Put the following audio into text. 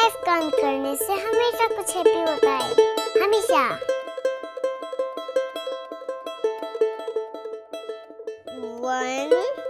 Five count करने से हमेशा कुछ हैप्पी होता है। हमेशा। One